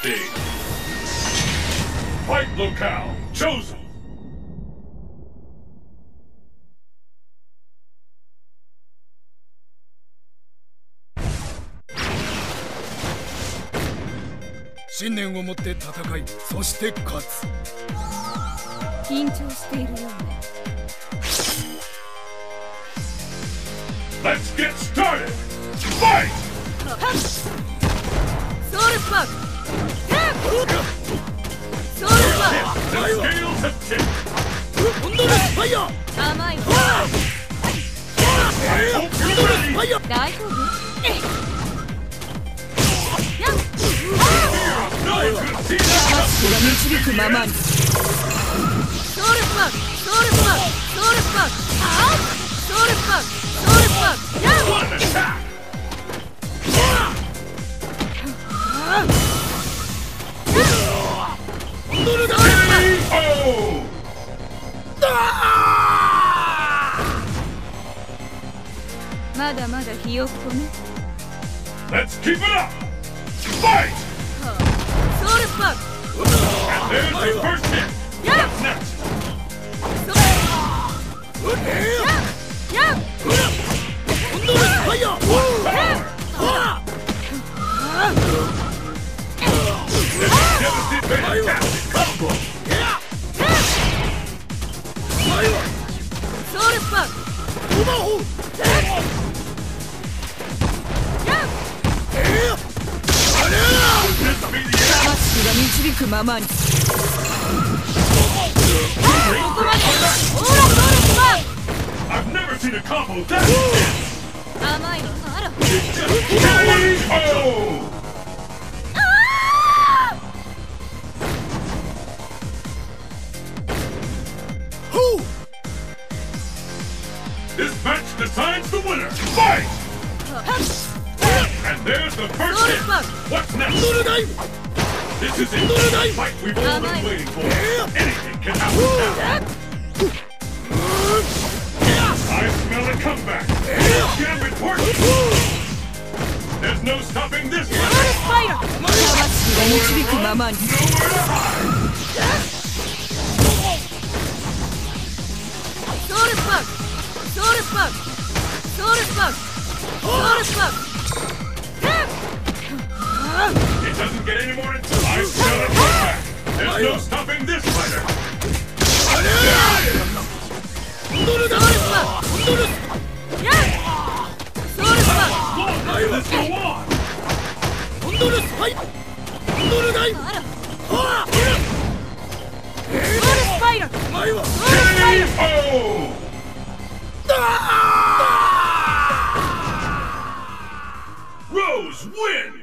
stage. Fight locale chosen. 信念を持って戦いそして勝つ緊張しているようね Let's get started. Fight! ソウルまだ.まだひよっこね Let's keep it up. Fight! ソウルスパーク And there's the first hit. What's next? ソウルやっやっコン導くままにここまでオーラソールスワン甘いのあら Who? This match decides the winner! Fight! And there's the first hit! What's next? This is it! The fight we've all been waiting for! Anything can happen I smell a comeback! Jab it works! There's no stopping this one! Fire! Nowhere to run, nowhere to hide! Lotus bug! Lotus bug! Lotus bug! Lotus! It doesn't get any more intense! There's no stopping this fighter! Spider! Rose wins!